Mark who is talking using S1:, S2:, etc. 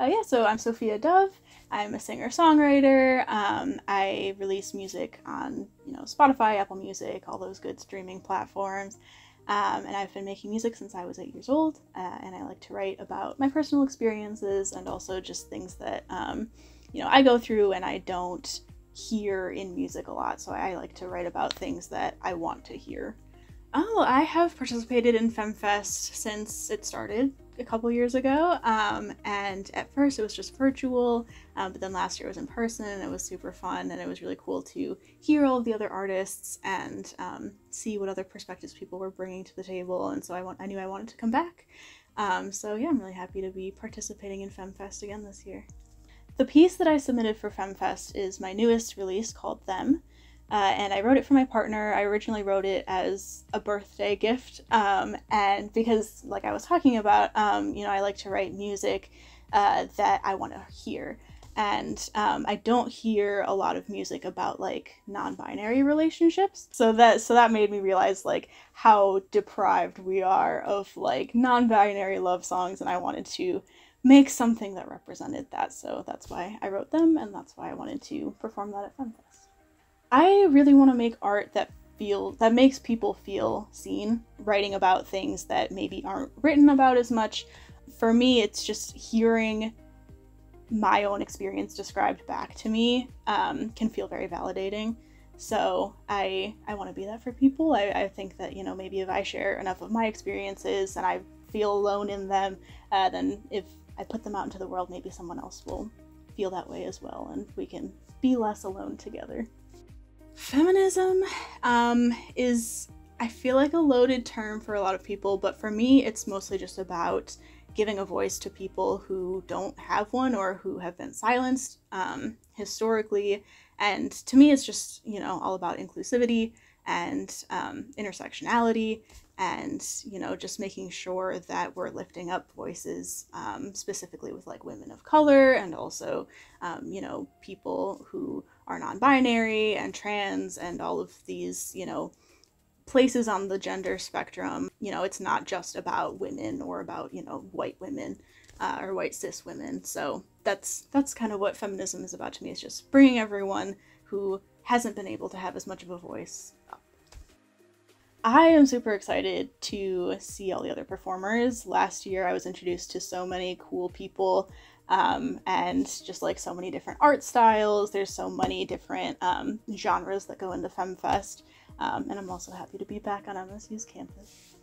S1: Uh, yeah, so I'm Sophia Dove. I'm a singer-songwriter. Um, I release music on, you know, Spotify, Apple Music, all those good streaming platforms. Um, and I've been making music since I was eight years old. Uh, and I like to write about my personal experiences and also just things that, um, you know, I go through and I don't hear in music a lot. So I like to write about things that I want to hear. Oh, I have participated in FemFest since it started a couple years ago. Um, and at first it was just virtual, um, but then last year it was in person and it was super fun. And it was really cool to hear all of the other artists and um, see what other perspectives people were bringing to the table. And so I, want, I knew I wanted to come back. Um, so yeah, I'm really happy to be participating in FemFest again this year. The piece that I submitted for FemFest is my newest release called Them. Uh, and I wrote it for my partner. I originally wrote it as a birthday gift, um, and because, like I was talking about, um, you know, I like to write music uh, that I want to hear, and um, I don't hear a lot of music about like non-binary relationships. So that so that made me realize like how deprived we are of like non-binary love songs, and I wanted to make something that represented that. So that's why I wrote them, and that's why I wanted to perform that at FemFest. I really want to make art that feel that makes people feel seen, writing about things that maybe aren't written about as much. For me, it's just hearing my own experience described back to me um, can feel very validating. So I I want to be that for people. I, I think that you know maybe if I share enough of my experiences and I feel alone in them, uh, then if I put them out into the world, maybe someone else will feel that way as well, and we can be less alone together. Feminism um, is, I feel like, a loaded term for a lot of people, but for me, it's mostly just about giving a voice to people who don't have one or who have been silenced um, historically. And to me, it's just, you know, all about inclusivity and um, intersectionality and, you know, just making sure that we're lifting up voices um, specifically with like women of color and also, um, you know, people who are non-binary and trans and all of these, you know, places on the gender spectrum. You know, it's not just about women or about, you know, white women uh, or white cis women. So that's that's kind of what feminism is about to me. It's just bringing everyone who hasn't been able to have as much of a voice. I am super excited to see all the other performers. Last year, I was introduced to so many cool people um, and just like so many different art styles. There's so many different um, genres that go into FemFest, um, and I'm also happy to be back on MSU's campus.